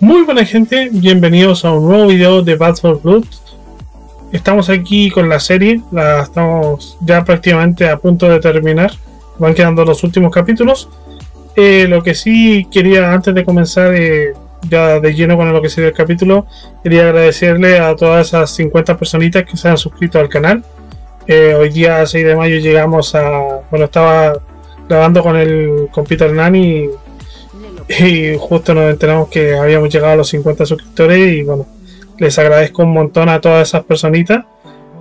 Muy buena gente, bienvenidos a un nuevo video de Bad for Blood. Estamos aquí con la serie, la estamos ya prácticamente a punto de terminar. Van quedando los últimos capítulos. Eh, lo que sí quería, antes de comenzar eh, ya de lleno con lo que sería el capítulo, quería agradecerle a todas esas 50 personitas que se han suscrito al canal. Eh, hoy día 6 de mayo llegamos a... Bueno, estaba grabando con el con Peter Nani y justo nos enteramos que habíamos llegado a los 50 suscriptores y bueno, les agradezco un montón a todas esas personitas.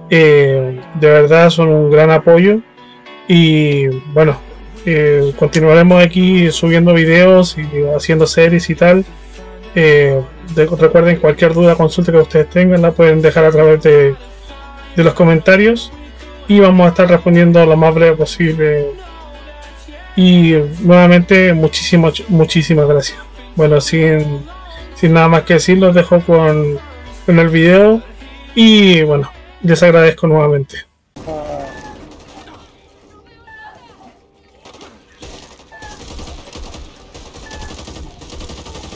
Eh, de verdad son un gran apoyo y bueno, eh, continuaremos aquí subiendo videos y haciendo series y tal. Eh, recuerden cualquier duda, consulta que ustedes tengan, la pueden dejar a través de, de los comentarios y vamos a estar respondiendo lo más breve posible y nuevamente, muchísimas, muchísimas gracias. Bueno, sin, sin nada más que decir, los dejo con, con el video. Y bueno, les agradezco nuevamente.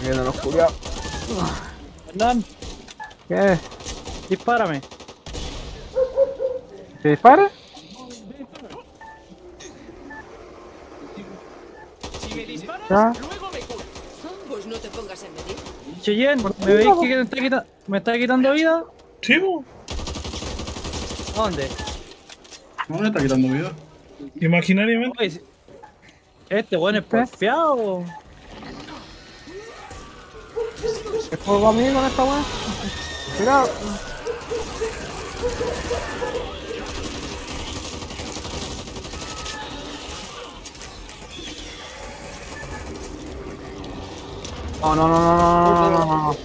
Vienen los culiados. Hernán, ¿Qué? dispárame. ¿Se dispara? Si me disparas, Ya. luego me curas. Pues no te pongas en medio. Cheyenne, ¿me veis que me está, quita- me está quitando vida? Sí, bo. ¿A dónde? No me está quitando vida. imaginariamente. Oye, si- Este weón es porfiado. ¿Es juego a mí con esta weá? Mira. No, no, no, no, no, no, no, no.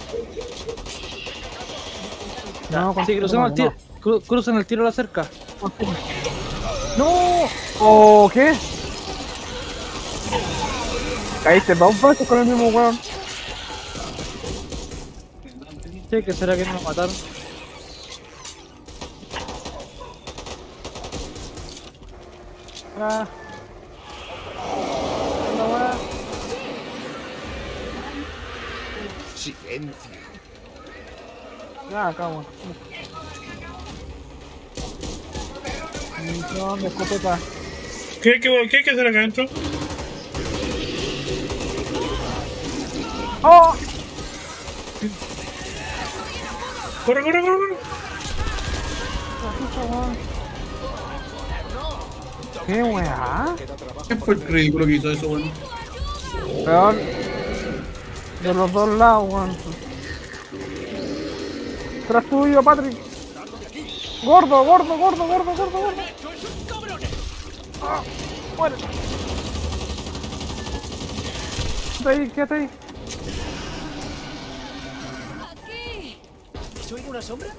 No, con- Sí, crucemos el tiro. cru- Crucen el tiro a la cerca. ¡No! ¿O qué? Caíste veces con el mismo weón. Che, ¿qué será que no nos mataron? Ah. La weá. Ya, acabo. No, de escopeta. ¿Qué, qué, qué hay que hacer acá adentro? ¡Oh! ¡Corre, corre, corre! corre! ¿Qué weá? ¿Qué fue el ridículo que hizo eso, weón? Peor. De los dos lados, weón. Tras tuyo, Patrick. Gordo, gordo, gordo, gordo, gordo, gordo. Ah, muere. Quédate ahí, quédate ahí. ¿Soy una sombra?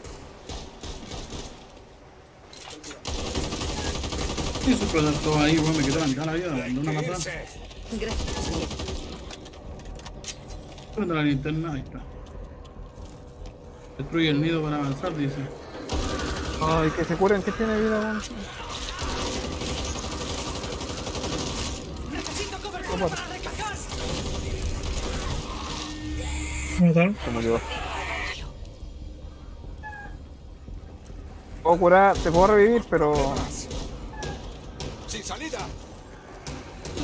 ¿Qué explotar todo ahí, weón? Me quitó la mitad de la vida, una patada. Gracias. Prende la linterna, ahí está. Destruye el nido para avanzar, dice. Ay, que se curen, que tiene vida, weón. ¿Me mataron? Se murió. Puedo curar, te puedo revivir, pero.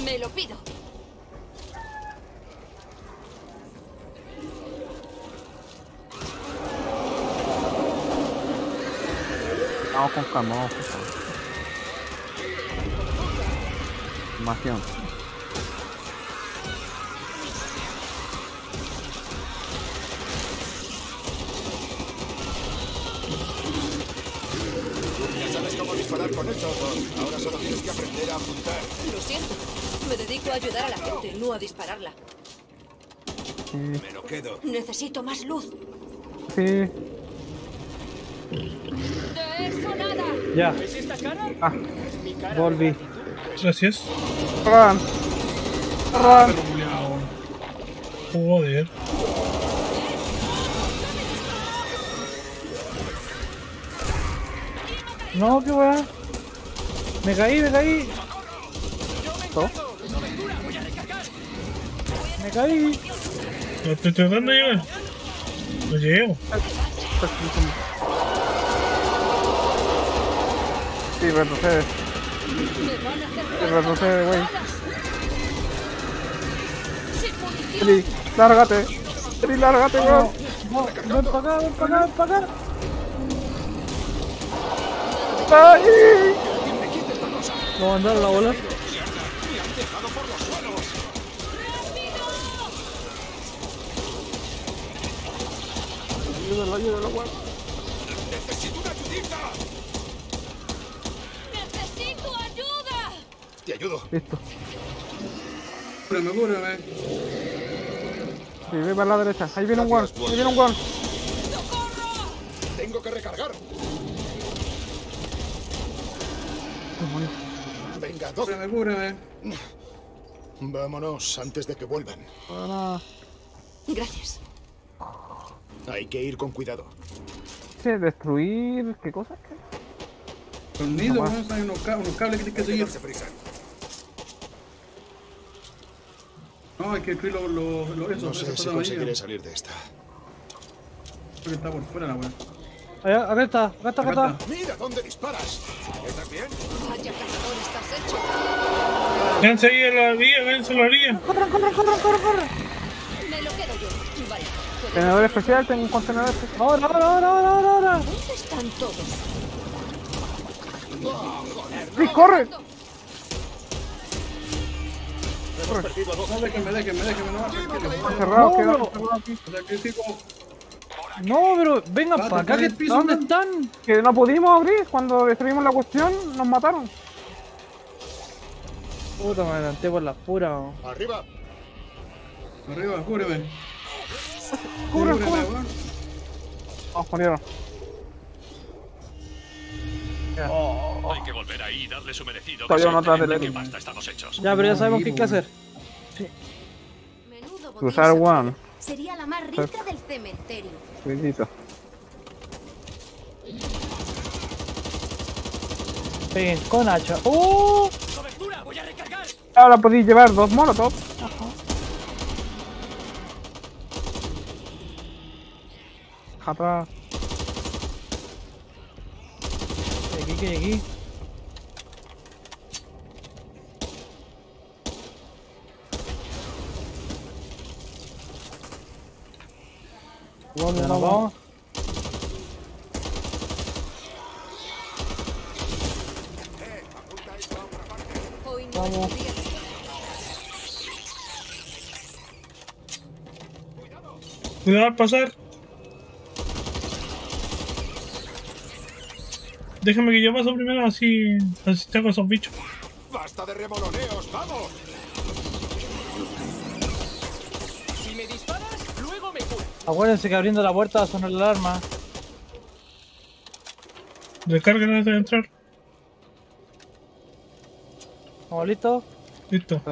Me lo pido. Vamos con calma, vamos con calma. Información. Lo siento. Me dedico a ayudar a la gente, no a dispararla. Sí, Necesito más luz. sí. Ya, Ah, volví. Gracias. run. Run. Joder. No, qué weá. Me caí, me caí. ¿Todo? Me caí. Lo estoy tratando de llegar. No llego. Sí, retrocede. Sí, retrocede, güey. Tri, lárgate. Tri, lárgate, weón. No, ven para acá, ven para acá, ven para acá. ¡Ay! Lo mandaron a la bola. Ayúdalo, ayúdalo, weón. Te ayudo. Listo. Cúbreme, cúbreme. Sí, ve para la derecha. Ahí viene un weón. Ahí viene un weón. Tengo que recargar. Venga, Doc. Cúbreme, cúbreme. Vámonos antes de que vuelvan. Para... Gracias. Hay que ir con cuidado. Sí, destruir... ¿Qué cosa? ¿Qué? Tornido, Nomás. weón. Hay unos cables que tienes que seguir. No, hay que destruir los. los, los No sé si conseguiré salir de esta. Porque está por fuera la weá. Allá, acá está, acá está, acá Acá está. Mira dónde disparas. ¿Estás bien? Vaya cazador estás hecho. Quédense ahí en la orilla, quédense en la orilla. Me lo quedo yo. Vale. Tenedor especial, tengo un contenedor especial. Ahora, ahora, ahora, ahora, ahora. ¿Dónde están todos? ¡Sí, corre! No, déjenme, déjenme, déjenme, no, tranquilo. Cerrado, No, queda bro. cerrado aquí. Sacrifico. No, pero vengan Ah, para acá, que, ¿dónde están? Que no pudimos abrir cuando destruimos la cuestión, nos mataron. Puta, me adelanté por las puras. Arriba. Arriba, cúbreme. Cubre, Cúbreme, cubre. Murieron. Hay que volver ahí y darle su merecido. Todavía no atrás del estamos hechos. Ya, pero ya sabemos qué hay que hacer. Menudo Cruzar one. Sería la más rica del cementerio. Peguen con hacha. ¡Oh! Ahora podéis llevar dos molotov. Atrás. ¿Qué hay aquí? Vamos. Vamos. Cuidado al pasar. Déjame que yo paso primero, así, así tengo esos bichos. Basta de remoloneos. Vamos. Acuérdense que abriendo la puerta va a sonar la alarma. Descarga antes de entrar. ¿Estamos listos? Listo.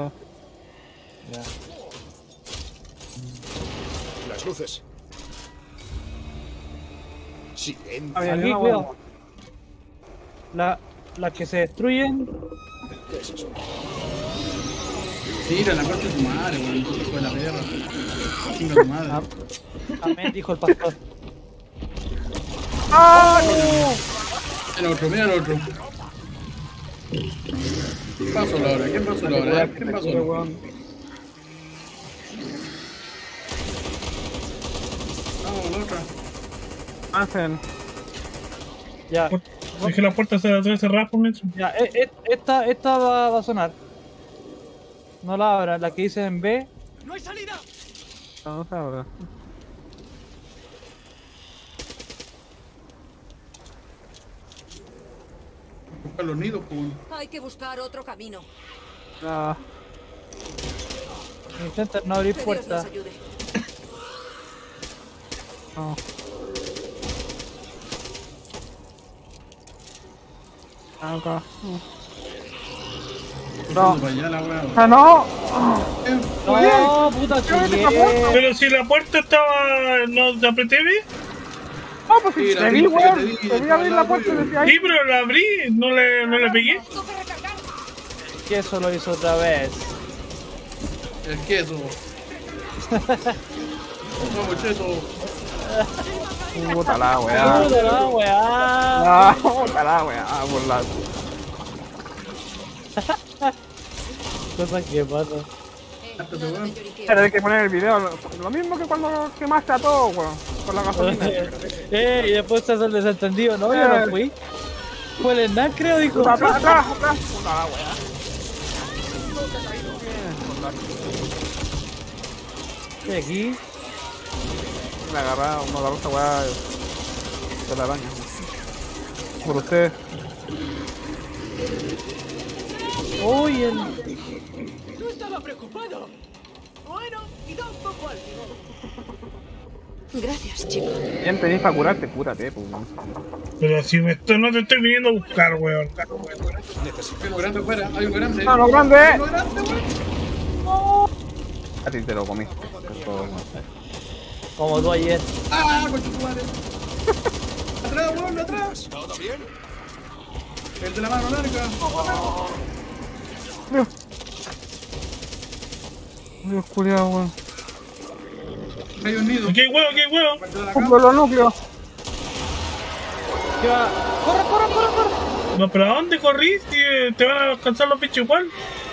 Las luces. Silencio. Aquí, cuidado. La, las que se destruyen. Tira la parte de tu madre, weón. Hijo de la perra. Chinga tu madre. Amén, dijo el pastor. Mira el otro, mira el otro. ¿Quién pasó la hora? ¿Quién pasó la hora? ¿Quién pasó la hora? Vamos, la otra. Hacen. Ya, Dejé la puerta atrás cerrada por mientras. ya, e- e- esta, esta va, va a sonar. No la abra, la que dice en B. No se abre. Buscar los nidos, pues. weón. Hay que buscar otro camino. Ah, Intenten no abrir Que Dios nos puertas. ayude. no. Acá. Weá. ¡Ah, no! No, puta. Pero si la puerta estaba. ¿No te apreté bien? ¡Ah, pues! Mira, Te vi, weón! te vi, abrir la puerta decía ahí. Sí, pero la abrí, no le, no le pegué. Toca recargar. Que eso lo hizo otra vez. El queso. Vamos, cheto. Puta la weá. Puta la weá. Ah, puta la weá, por la. Cosas que. Eh, lloriqueo. Pero hay que poner el video, lo, mismo que cuando quemaste a todos, weón. Con la gasolina. eh, y después hace el desentendido. No, yo no fui. Fue el Hernán, creo, dijo. Atrás, atrás, atrás. Puta la weá. Estoy aquí. Me agarra, uno agarró esta weá de la araña. Por usted. Uy, el... No estaba preocupado. Bueno, quizá un poco algo. Gracias, chico. Bien tenés para curarte, cúrate, pues. Pero si me estoy, no te estoy viniendo a buscar, weón. Hay uno grande afuera, hay uno grande. ¡Ah, lo grande! Hay uno grande, weón. A ti te lo comiste. Como tú ayer. ¡Ah, con tu madre! ¡Atrás, weón, atrás! ¿Todo bien? El de la mano larga. Dios culiao, weón. Hay un nido. Hay huevo, hay huevo. Cumplo los núcleos. ¿Qué va? ¡Corre, corre, corre, corre! No, pero ¿a dónde corriste? Te van a alcanzar los bichos igual.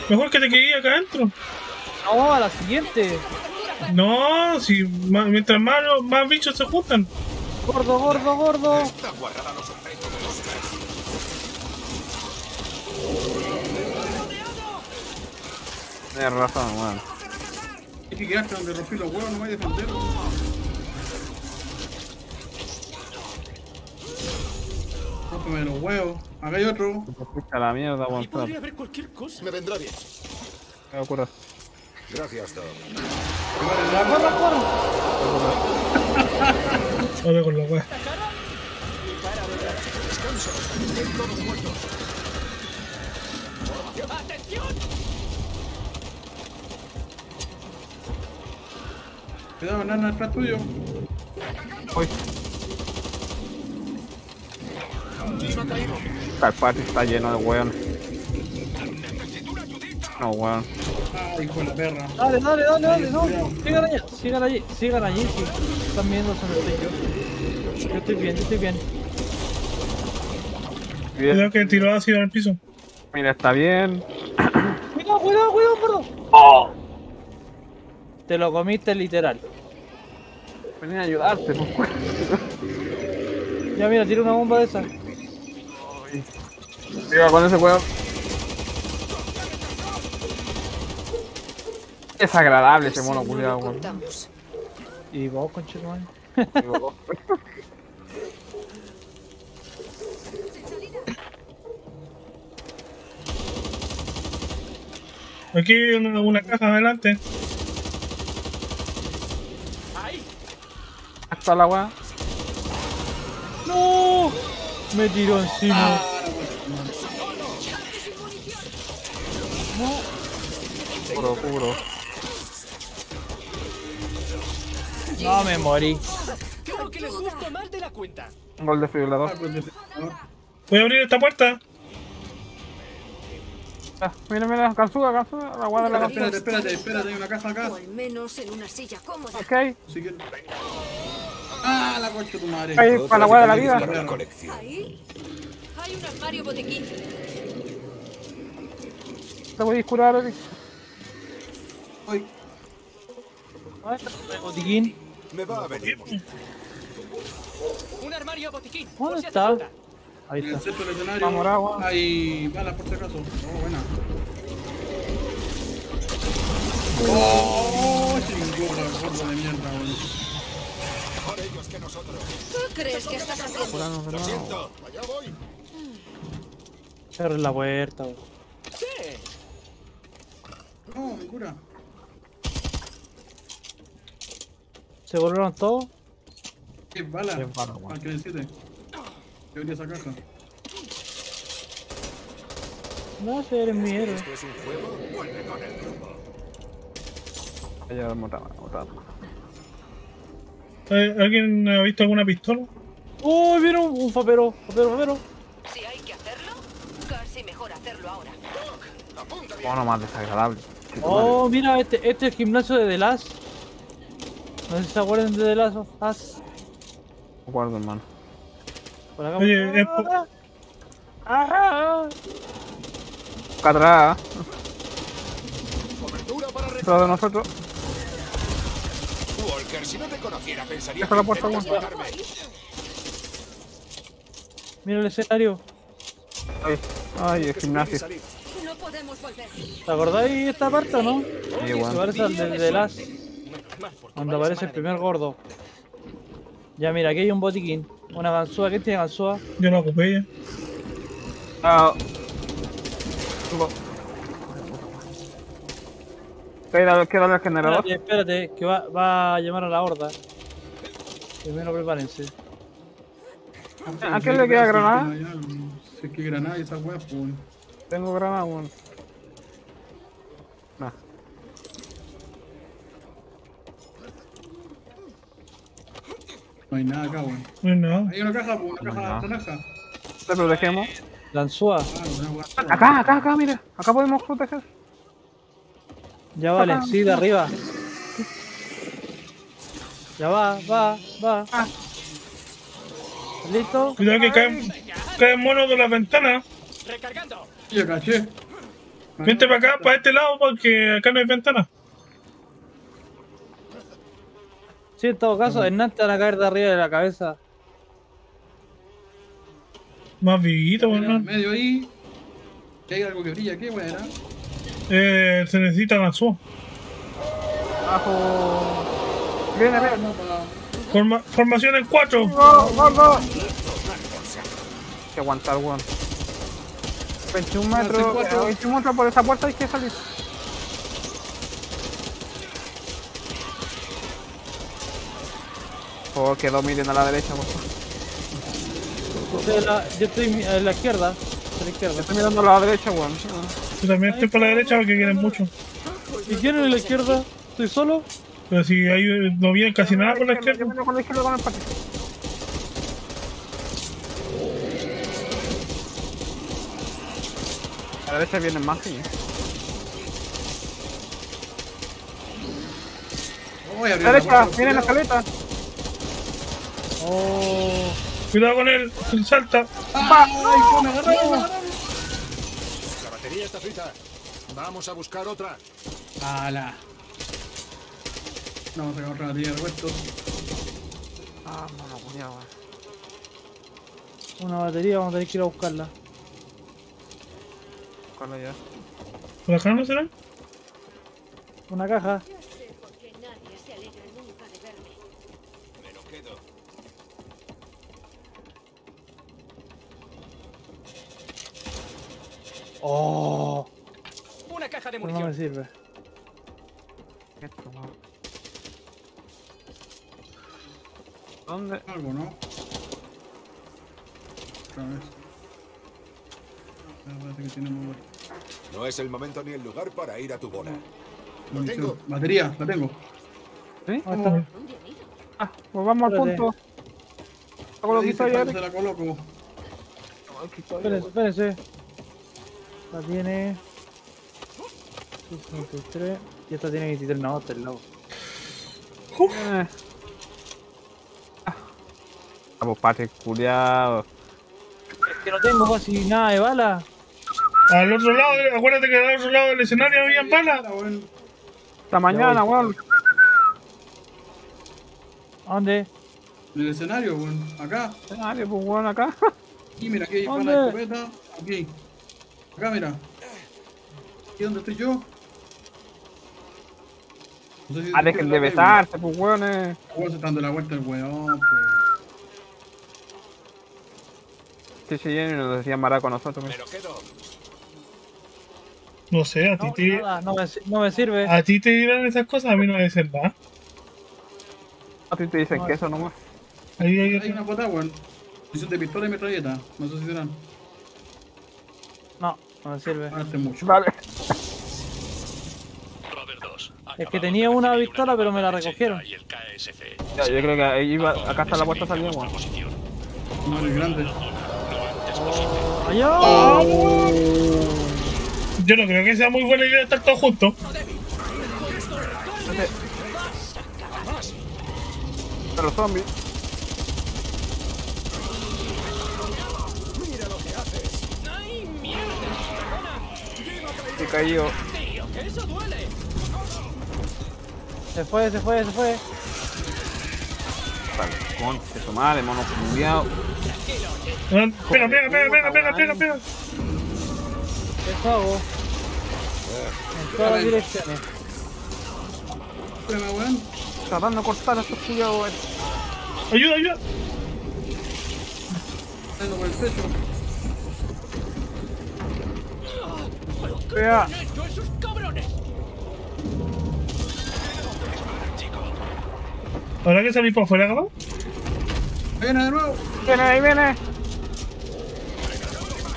Mejor que te quedes acá adentro. No, a la siguiente. No, si ma- mientras más, más bichos se juntan. Gordo, gordo, gordo. Dos Tienes razón, weón. Hay que quedarte donde rompí los huevos, no a defender. Rómpeme los huevos. Acá hay otro. Te fuiste a la mierda, weón. Y podría haber cualquier cosa. Me vendrá bien. ¿Qué me ocurre? Gracias, Doc. Corre, corre. Joder con la wea. ¡Atención! Cuidado, nana, atrás tuyo. Uy. El party está lleno de weón. No, weón. Ah, hijo de la perra. Dale, dale, dale, dale, no. Sigan allí, sigan allí, sigan allí, sí. Están viendo donde estoy yo. Yo estoy bien, yo estoy bien. Bien. Cuidado que tiró ácido en el piso. Mira, está bien. Cuidado, cuidado, cuidado, gordo. Te lo comiste literal. Venía a ayudarte, pues, weón. Ya mira, tira una bomba de esa. Viva con ese weón. Es agradable ese mono weón. contamos. Y vos, conchetumare. Aquí hay una, una caja adelante. ¡Ahí! Hasta la weá. ¡No! Me tiró encima. Puro, puro. No me morí. Creo que les gusta más de la cuenta. Un gol de fibrilador. De- Voy a abrir esta puerta. Ah, mira, mira, calzuga, calzuga. La weá de la Espérate, espérate, espérate, hay una caja acá. O al menos en una silla cómoda. Ok. Ah, la concha de tu madre. Ahí, para la weá de la vida. de la colección. Ahí hay un armario botiquín. Te voy a curar, Eric. Ay, ¿Dónde está el botiquín? Me va a venir. Un armario botiquín. ¿Dónde está? Ahí en el está. centro del escenario Vamos, agua. hay balas por si acaso. Oh, buena. Oh, gordo de mierda, boludo. Mejor ellos que nosotros. ¿Qué crees que estás haciendo? Lo siento. Allá voy. Cierre la puerta. weón. Sí. No, me cura. ¿Se volvieron todos? ¿Qué bala? Qué bala, weón. Al que necesite. Yo abrí esa caja. No, si eres mi héroe. Esto es un juego. Vuelve con el rumbo. Ella otra, otra. Eh, ¿Alguien ha visto alguna pistola? ¡Uy, viene un, un fapero! ¡Fapero, fapero! Si hay que hacerlo, casi mejor hacerlo ahora. Apunta bien. Mono más desagradable. Oh, mira, este, este es el gimnasio de The Last. No sé si se acuerdan de The Last of Us. No guardo, hermano. Por acá. Oye, es Ah, Acá atrás, Cobertura para de nosotros. Walker, si no te conociera, pensaría Deja la que puerta. Mira el escenario. Ay, ay, el gimnasio. No podemos volver. ¿Te acordáis de esta parte o no? Sí, Se weón. parece al de The Last. Cuando aparece el primer gordo. Ya mira, aquí hay un botiquín. Una ganzúa. ¿Qué tiene ganzúa? yo lo ocupé ya. Ah. Queda el generador. Espérate, espérate, que va, va a llamar a la horda. Primero prepárense. ¿A quién le queda granada? Si es que granada y esa weá, pues. Tengo granada, weón. Nah. No hay nada acá, weón. No es nada. Hay una caja, pues, una caja No. naranja. Te protegemos. Ganzúa. Ah. Acá, acá, acá, mira. Acá podemos proteger. Ya vale, sí, de arriba. Ya va, va, va. ¿Listo? Cuidado que caen, caen monos de las ventanas. Recargando. Ya caché. Vente para acá, para este lado, porque acá no hay ventana. Sí, en todo caso, Hernán te van a caer de arriba de la cabeza. Más vivito, weón. medio ahí. Que hay algo que brilla, ¿qué era? Eh, se necesita ganzúa. Abajo. Viene, viene. Forma- formación en cuatro. ¡Gordo, gordo! Hay que aguantar, weón. 21 metros, cuatro. eh, 21 metros por esa puerta hay que salir. Oh, quedó miren a la derecha, por favor. La- yo estoy en la izquierda. A la izquierda. Estoy mirando a la derecha, weón. Yo también estoy para la derecha porque quieren mucho. ¿Y quién es la izquierda? ¿Estoy solo? Pero si eh, no vienen casi nada por la Yo izquierda. miro con la izquierda con el patio. A la derecha vienen más, sí. Voy a la la derecha, viene la cuidado. escaleta. Oh. Cuidado con él, él salta. ¡Ay, que me agarró, me agarró! La batería está frita. Vamos a buscar otra. ¡Hala! Vamos a sacar otra batería de repuesto. Ah, mano, cuidado. Una batería, vamos a tener que ir a buscarla. Buscarla ya. ¿Por acá no será? Una caja. Oh. Una caja de Pero no me munición. sirve. ¿Dónde? Algo, ¿no? Otra vez. Ah, Parece que tenemos No es el momento ni el lugar para ir a tu bola. Lo munición. tengo. Batería, la tengo. ¿Sí? Ah, pues vamos al punto. Hago lo que Dice, hizo ayer. ¿cuándo se la coloco? Espérense, espérense. Esta tiene. 63. Y esta tiene 23. No, está el lado. Eh. Ah, Vamos, Patrick, culiado. Es que no tengo casi nada de bala. Al otro lado, acuérdate que al otro lado del escenario había balas. Hasta mañana, weón. ¿A dónde? En el escenario, weón. Acá. Nadie, pues, weón, acá. Aquí, mira, aquí hay ¿Dónde? la escopeta. Aquí. Acá, mira. Aquí donde estoy yo. No sé si Ah, dejen de besarse, pues, weón. eh. Weón, se está dando la vuelta el weón, pues. Sí, sí, y nos decía Mara con nosotros. Lo quedo. No sé, a ti No, te, nada, no me, no me sirve. a ti te dirán esas cosas, a mí no me dicen nada. A ti te dicen que eso nomás. Ahí hay Hay otro. una pata, weón. Misión de pistola y metralleta. No sé si serán. No, sirve. Ah, este es mucho. Vale. Robert 2. Es que tenía una pistola, pero me la recogieron. Ya, yo creo que ahí iba, acá está la puerta salida, weón. No es grande. Posible. ¡Allá! Yo no creo que sea muy buena idea estar todos juntos. Los zombies. Y caído. ¡Tío, que eso duele! Se fue, se fue, se fue. Vale, conche su madre, mono culiao. Pega, pega, pega, pega, pega, pega, pega. ¿Qué hago? En todas las direcciones. Espérame, weón. Tratando de cortar a estos culiados, weón. Ayuda, ayuda. Yendo por el techo. Vea. ¿Habrá que salir por afuera, cabrón? Viene de nuevo. Viene, ahí viene. Hay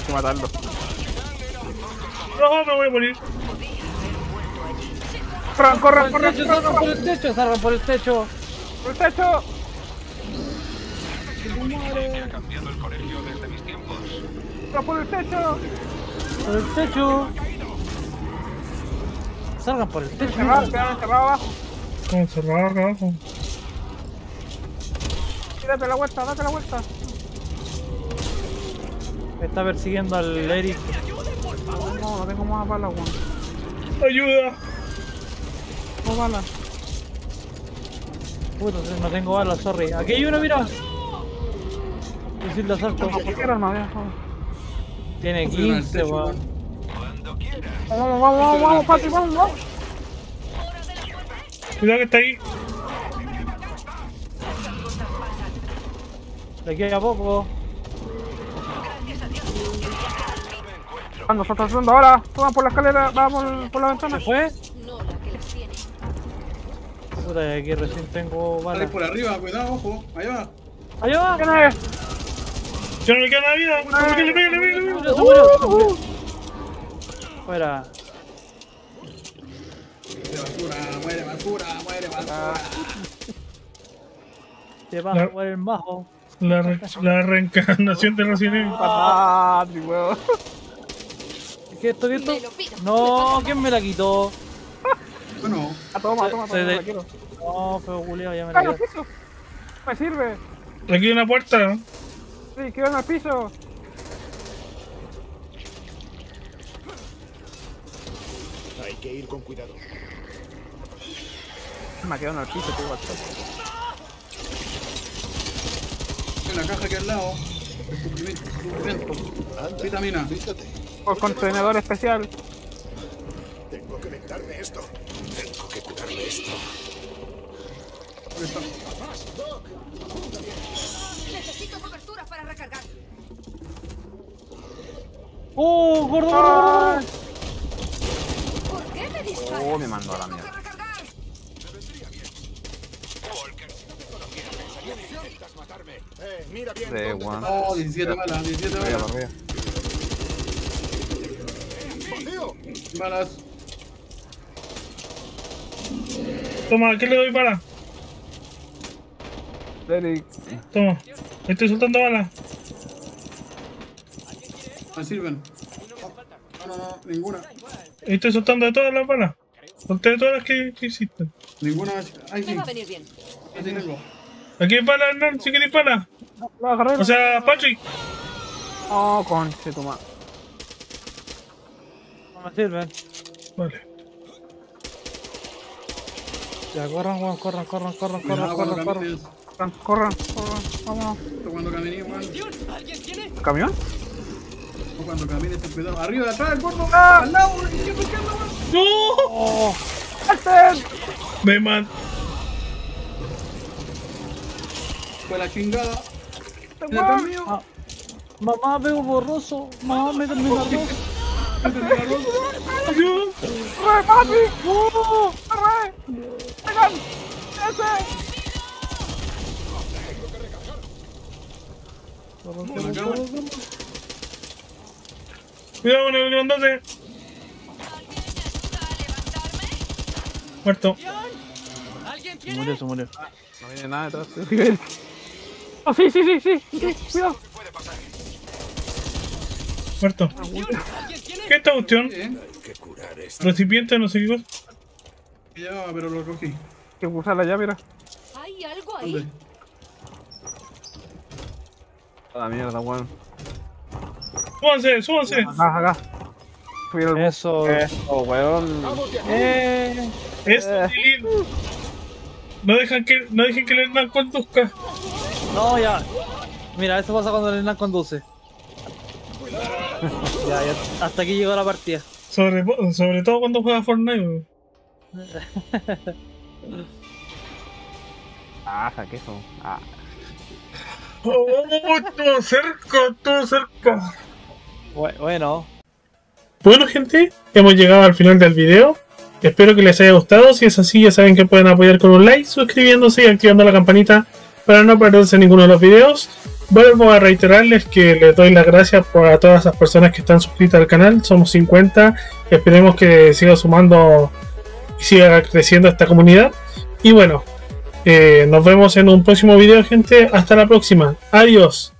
que matarlo. No, me voy a morir. Corran, corran, Por corran, el techo, salgan por el techo, salgan por el techo. por el techo. Ha cambiado el colegio desde mis tiempos. Corran por el techo. Por el techo. Salgan por el techo. Encerrado, quedan encerrados abajo. Como cerrado acá abajo. Sí, date la vuelta, date la vuelta. Me está persiguiendo al Eric. No, no tengo más balas, weón. Ayuda. No balas. Puta, no tengo balas, sorry. Aquí hay uno, mira. Fusil de asalto. No. Tiene Pusieron al 15, techo, weón. Vamos, vamos, vamos, vamos, Patri, vamos, vamos. Cuidado que está ahí. De aquí a poco. Nos está haciendo ahora. Toma por la escalera, vamos por, la ventana. ¿Se fue? No la que las tiene. Puta, y aquí recién tengo Dale balas. por arriba, cuidado, ojo. Ahí va. ¡Allá va! ¿Quién es? Ya no le queda nada de vida. Pégale, pégale, pégale, pégale. Se murió, se murió. Fuera. Muere basura, muere basura, muere basura. Te vas a jugar el majo. La, re- la reencarnación de Resident Evil. Patri, weón. ¿Qué esto, qué esto? No, ¿quién me la quitó? Bueno, Ah, toma, toma, toma, de- la quiero. No, feo culiao, ya me la ¡Ah, quitó. piso! Me sirve. Aquí hay una puerta. Sí, quedó en el piso. Que ir con cuidado. Me quedó en el piso, tío. en la caja aquí al lado. Vitamina. Fíjate, Por contenedor especial. tengo que vendarme esto. Tengo que curarme esto. Ahí está. Necesito cobertura para recargar. ¡Oh, gordo, gordo, Ah, gordo! ¿Por qué me disparas? Oh, me mandó a la mierda. Eh, weón. paras. Oh, 17 balas, 17 Arriba, balas. arriba. Balas. Toma, ¿qué le doy para? Eric. Toma. Estoy soltando balas. Me sirven. No, no, no, ninguna. Estoy soltando de todas las balas. De todas las que, que existen. Ninguna. Ahí sí. Me va a venir bien. Ahí sí tengo. Aquí hay Hernán, balas. Lo agarré. O sea, Patrick. Oh, conche tu madre. No me sirven. Vale. Ya, corran, weón, corran, corran, corran, corran, corran, corran. Corran, corran, corran. ¿Camión? O Cuando camines, ten cuidado. Arriba, atrás, el gordo. ¡Ah! Al lado, weón. ¿Qué estoy quedando, weón? ¡No! ¡Oh! Me man. Fue la chingada. Mío. Ah. Mamá, veo borroso. Mamá, me termina dos. Ayuda. ¡Corre, Patrick! ¡Uh! ¡Corre! ¡Vengan! ¡Ese! Por acá, weón. Cuidado con el grandote. Muerto. ¿Alguien Se murió, se murió. No viene nada detrás. de Oh, sí, sí, sí, sí. sí. Cuidado. Muerto. ¿Qué es esta cuestión? Recipiente, no sé qué cosa. Llevaba, pero lo cogí. Que usar la llave, mira. ¿Hay algo ¿Dónde? ahí? La mierda, weón. Súbanse, súbanse. Acá, acá. Eso. Eso, weón. Eh. Eso, Eh. No dejan que, no dejen que el Hernán conduzca. No, ya. Mira, eso pasa cuando el Hernán conduce. ya, ya. Hasta aquí llegó la partida. Sobre, sobre todo cuando juega Fortnite. weón. Ah, saqué eso. Ah. Oh, estuvo cerca, estuvo cerca. Bu- Bueno, Bueno gente, hemos llegado al final del video. Espero que les haya gustado. Si es así, ya saben que pueden apoyar con un like, suscribiéndose y activando la campanita para no perderse ninguno de los videos. Vuelvo a reiterarles que les doy las gracias a todas las personas que están suscritas al canal. Somos 50. Esperemos que siga sumando y siga creciendo esta comunidad. Y bueno, eh, nos vemos en un próximo video, gente. Hasta la próxima. Adiós.